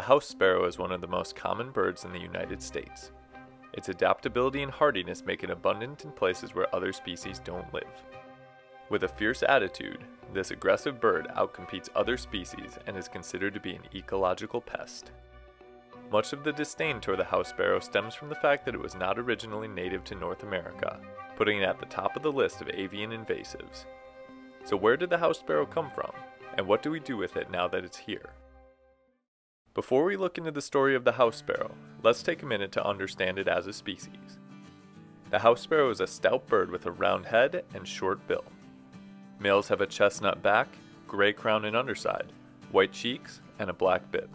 The house sparrow is one of the most common birds in the United States. Its adaptability and hardiness make it abundant in places where other species don't live. With a fierce attitude, this aggressive bird outcompetes other species and is considered to be an ecological pest. Much of the disdain toward the house sparrow stems from the fact that it was not originally native to North America, putting it at the top of the list of avian invasives. So where did the house sparrow come from, and what do we do with it now that it's here? Before we look into the story of the house sparrow, let's take a minute to understand it as a species. The house sparrow is a stout bird with a round head and short bill. Males have a chestnut back, gray crown and underside, white cheeks, and a black bib.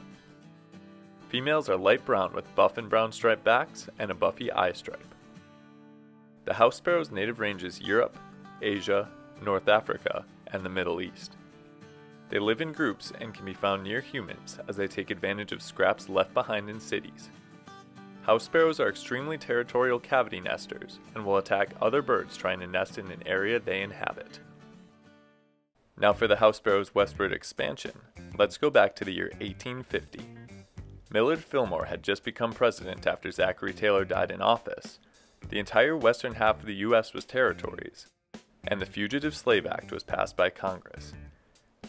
Females are light brown with buff and brown striped backs and a buffy eye stripe. The house sparrow's native range is Europe, Asia, North Africa, and the Middle East. They live in groups and can be found near humans as they take advantage of scraps left behind in cities. House sparrows are extremely territorial cavity nesters and will attack other birds trying to nest in an area they inhabit. Now for the house sparrow's westward expansion, let's go back to the year 1850. Millard Fillmore had just become president after Zachary Taylor died in office. The entire western half of the U.S. was territories, and the Fugitive Slave Act was passed by Congress.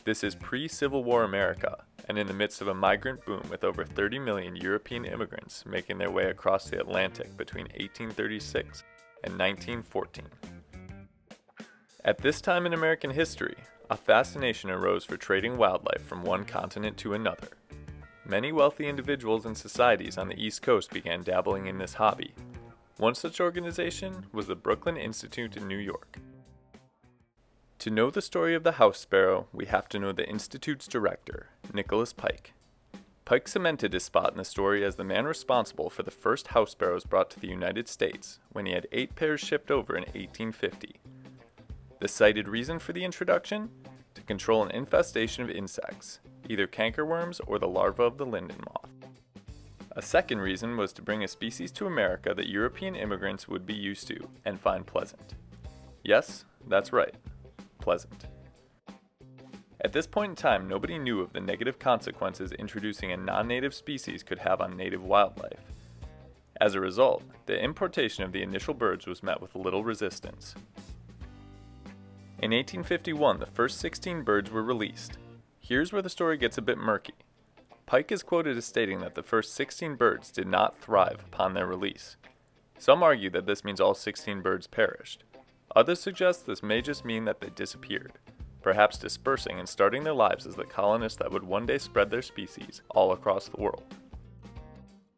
This is pre Civil War America, and in the midst of a migrant boom with over 30 million European immigrants making their way across the Atlantic between 1836 and 1914. At this time in American history, a fascination arose for trading wildlife from one continent to another. Many wealthy individuals and societies on the East Coast began dabbling in this hobby. One such organization was the Brooklyn Institute in New York. To know the story of the house sparrow, we have to know the Institute's director, Nicholas Pike. Pike cemented his spot in the story as the man responsible for the first house sparrows brought to the United States when he had eight pairs shipped over in 1850. The cited reason for the introduction? To control an infestation of insects, either cankerworms or the larva of the linden moth. A second reason was to bring a species to America that European immigrants would be used to and find pleasant. Yes, that's right, pleasant. At this point in time, nobody knew of the negative consequences introducing a non native species could have on native wildlife. As a result, the importation of the initial birds was met with little resistance. In 1851, the first 16 birds were released. Here's where the story gets a bit murky. Pike is quoted as stating that the first 16 birds did not thrive upon their release. Some argue that this means all 16 birds perished. Others suggest this may just mean that they disappeared, perhaps dispersing and starting their lives as the colonists that would one day spread their species all across the world.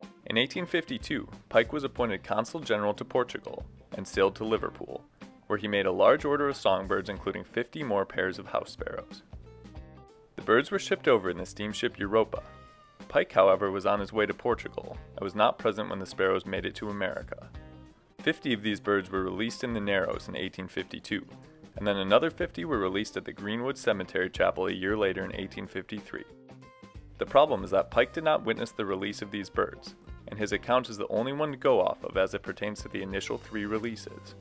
In 1852, Pike was appointed consul general to Portugal and sailed to Liverpool, where he made a large order of songbirds including 50 more pairs of house sparrows. The birds were shipped over in the steamship Europa. Pike, however, was on his way to Portugal and was not present when the sparrows made it to America. 50 of these birds were released in the Narrows in 1852, and then another 50 were released at the Greenwood Cemetery Chapel a year later in 1853. The problem is that Pike did not witness the release of these birds, and his account is the only one to go off of as it pertains to the initial three releases.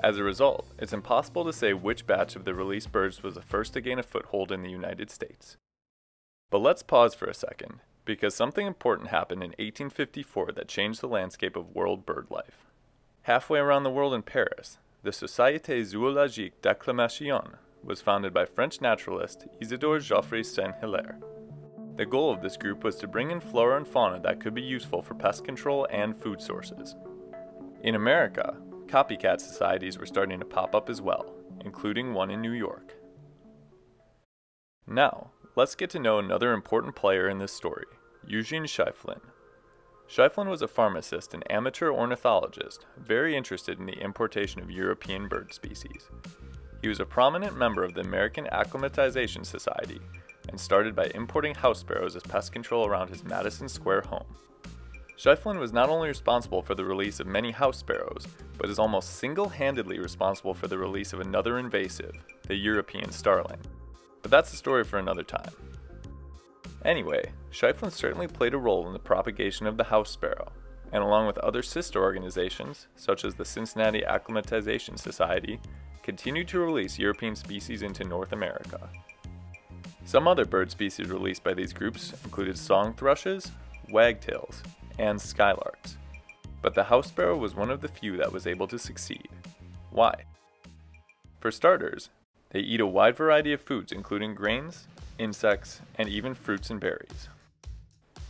As a result, it's impossible to say which batch of the released birds was the first to gain a foothold in the United States. But let's pause for a second because something important happened in 1854 that changed the landscape of world bird life. Halfway around the world in Paris, the Société Zoologique d'Acclimation was founded by French naturalist Isidore Geoffroy Saint-Hilaire. The goal of this group was to bring in flora and fauna that could be useful for pest control and food sources. In America, copycat societies were starting to pop up as well, including one in New York. Now, let's get to know another important player in this story, Eugene Schieffelin. Schieffelin was a pharmacist and amateur ornithologist, very interested in the importation of European bird species. He was a prominent member of the American Acclimatization Society and started by importing house sparrows as pest control around his Madison Square home. Schieffelin was not only responsible for the release of many house sparrows, but is almost single handedly responsible for the release of another invasive, the European starling. But that's a story for another time. Anyway, Schieffelin certainly played a role in the propagation of the house sparrow, and along with other sister organizations, such as the Cincinnati Acclimatization Society, continued to release European species into North America. Some other bird species released by these groups included song thrushes, wagtails, and skylarks. But the house sparrow was one of the few that was able to succeed. Why? For starters, they eat a wide variety of foods including grains, insects, and even fruits and berries.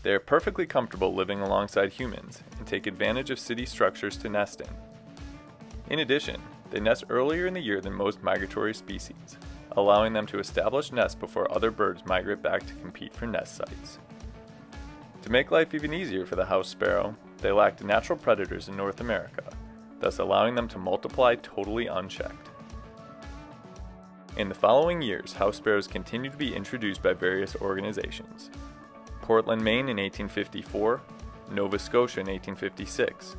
They are perfectly comfortable living alongside humans and take advantage of city structures to nest in. In addition, they nest earlier in the year than most migratory species, allowing them to establish nests before other birds migrate back to compete for nest sites. To make life even easier for the house sparrow, they lacked natural predators in North America, thus allowing them to multiply totally unchecked. In the following years, house sparrows continued to be introduced by various organizations. Portland, Maine in 1854, Nova Scotia in 1856,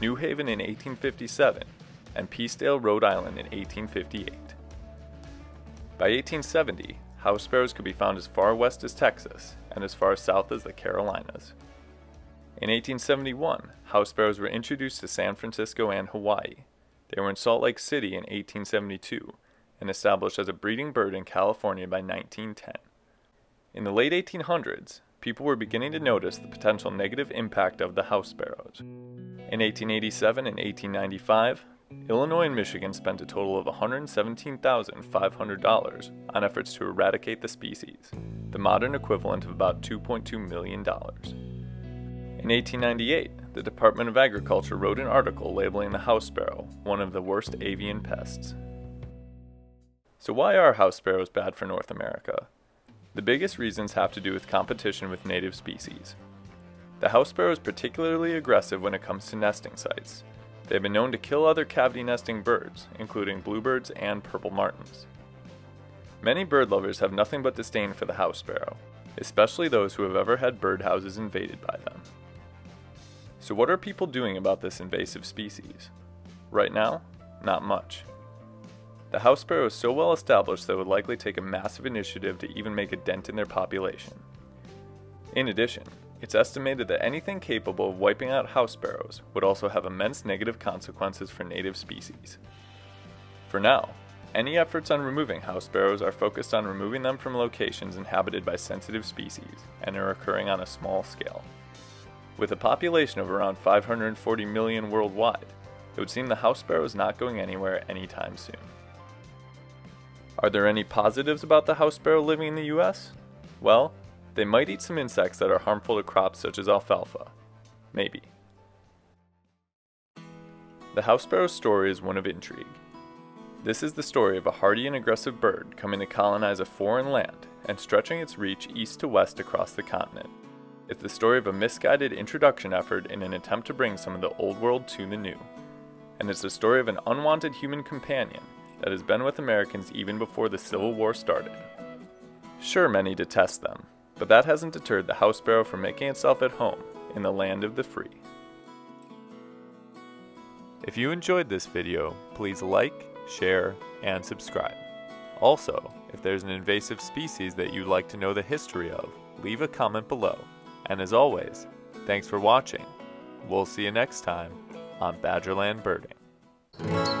New Haven in 1857, and Peacedale, Rhode Island in 1858. By 1870, house sparrows could be found as far west as Texas and as far south as the Carolinas. In 1871, house sparrows were introduced to San Francisco and Hawaii. They were in Salt Lake City in 1872 and established as a breeding bird in California by 1910. In the late 1800s, people were beginning to notice the potential negative impact of the house sparrows. In 1887 and 1895, Illinois and Michigan spent a total of $117,500 on efforts to eradicate the species, the modern equivalent of about $2.2 million. In 1898, the Department of Agriculture wrote an article labeling the house sparrow one of the worst avian pests. So, why are house sparrows bad for North America? The biggest reasons have to do with competition with native species. The house sparrow is particularly aggressive when it comes to nesting sites. They have been known to kill other cavity nesting birds, including bluebirds and purple martins. Many bird lovers have nothing but disdain for the house sparrow, especially those who have ever had birdhouses invaded by them. So, what are people doing about this invasive species? Right now, not much. The house sparrow is so well established that it would likely take a massive initiative to even make a dent in their population. In addition, it's estimated that anything capable of wiping out house sparrows would also have immense negative consequences for native species. For now, any efforts on removing house sparrows are focused on removing them from locations inhabited by sensitive species and are occurring on a small scale. With a population of around 540 million worldwide, it would seem the house sparrow is not going anywhere anytime soon. Are there any positives about the house sparrow living in the US? Well, they might eat some insects that are harmful to crops such as alfalfa. Maybe. The house sparrow's story is one of intrigue. This is the story of a hardy and aggressive bird coming to colonize a foreign land and stretching its reach east to west across the continent. It's the story of a misguided introduction effort in an attempt to bring some of the old world to the new. And it's the story of an unwanted human companion that has been with Americans even before the Civil War started. Sure, many detest them, but that hasn't deterred the house sparrow from making itself at home in the land of the free. If you enjoyed this video, please like, share, and subscribe. Also, if there's an invasive species that you'd like to know the history of, leave a comment below. And as always, thanks for watching. We'll see you next time on Badgerland Birding.